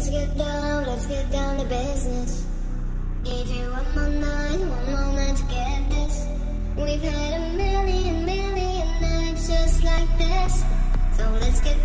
Let's get down, let's get down to business. Give you one more night, one more night to get this. We've had a million, million nights just like this. So let's get